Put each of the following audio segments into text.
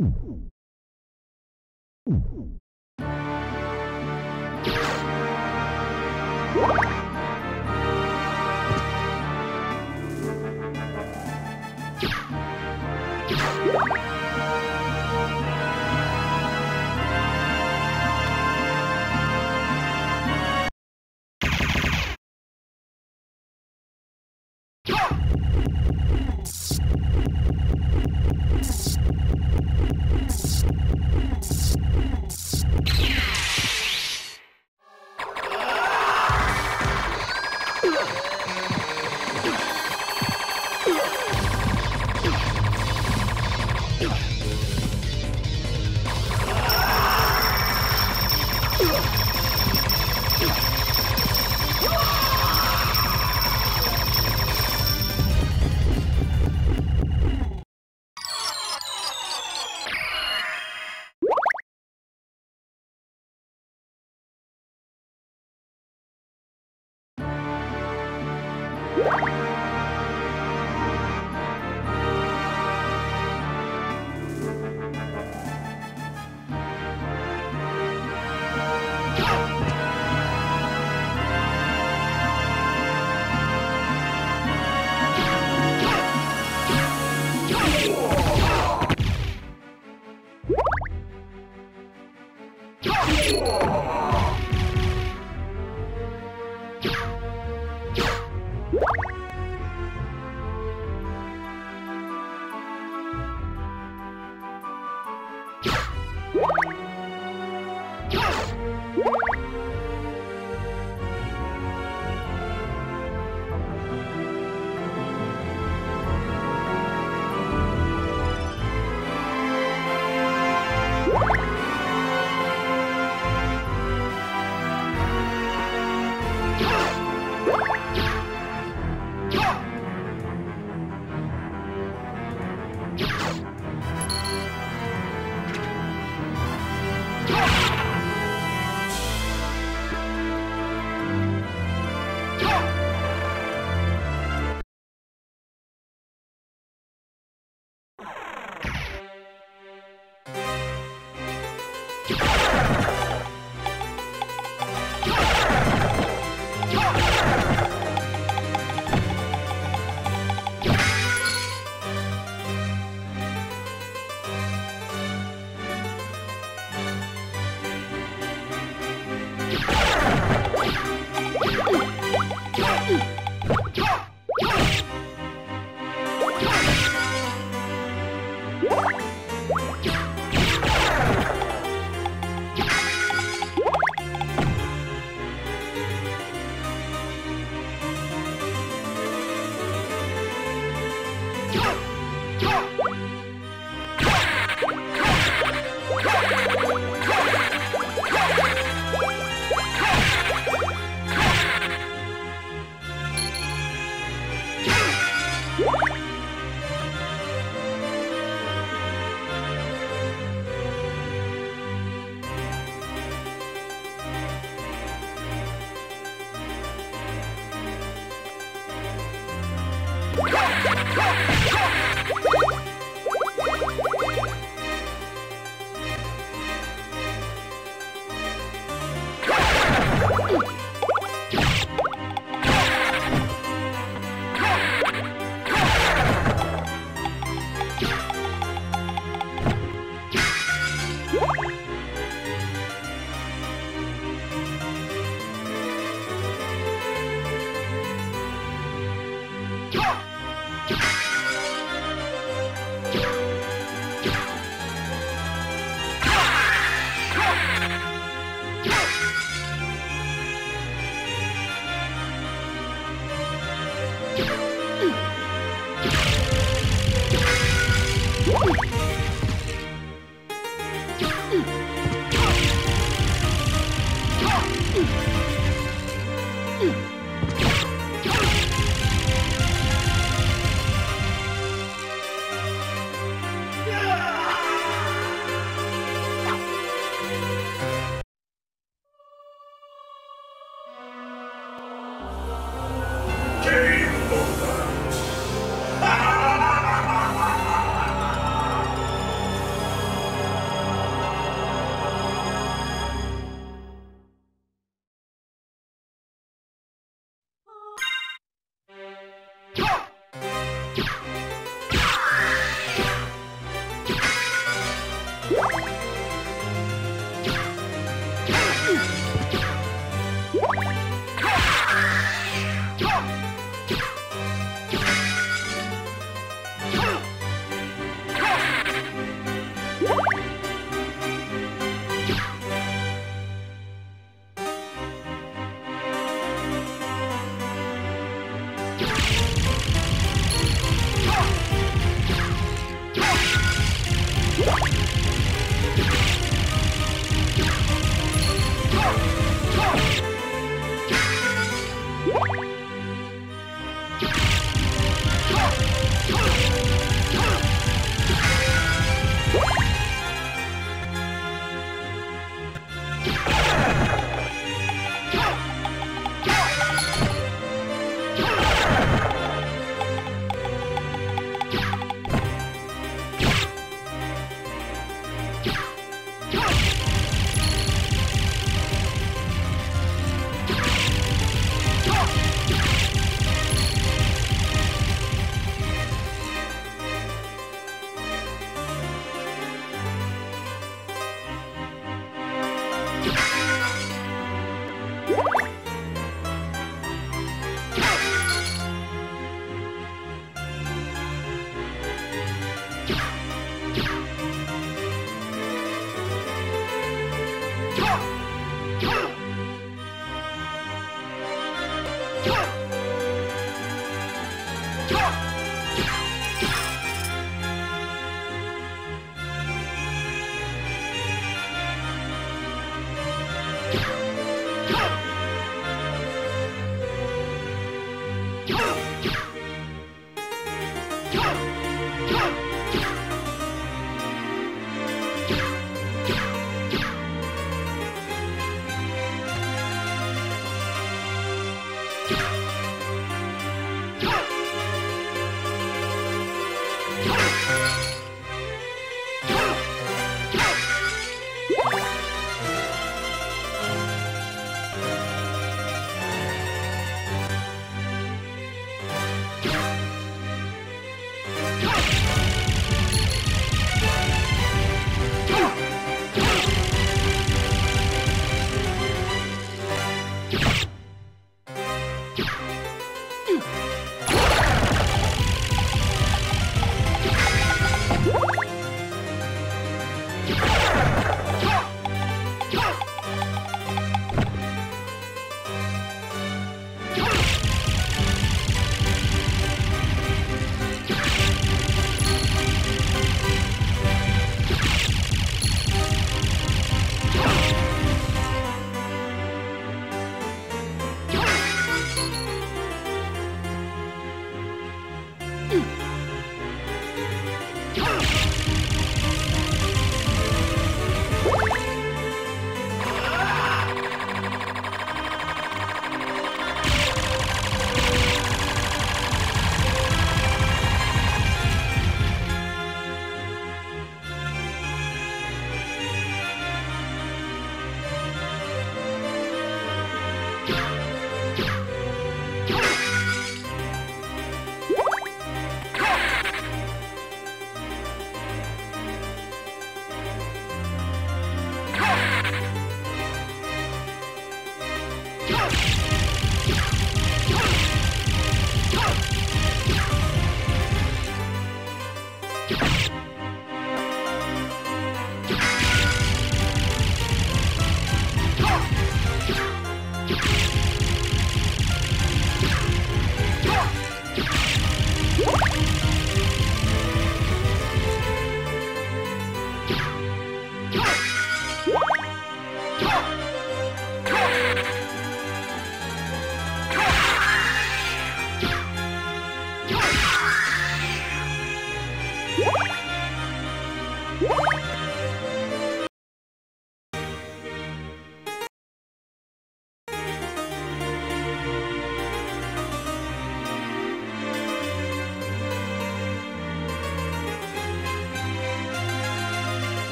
Ooh. Woo! Yeah.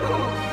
Música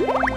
Woo!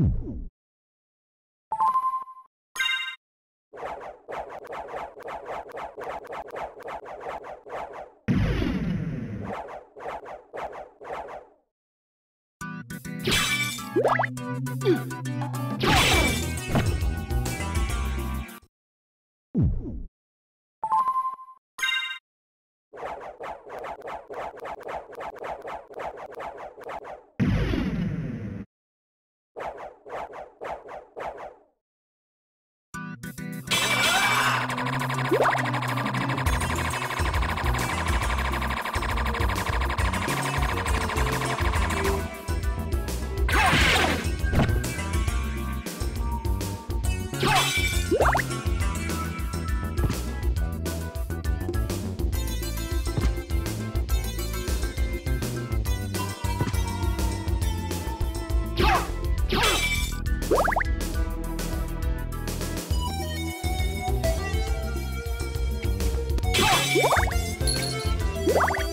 you Go! Woo!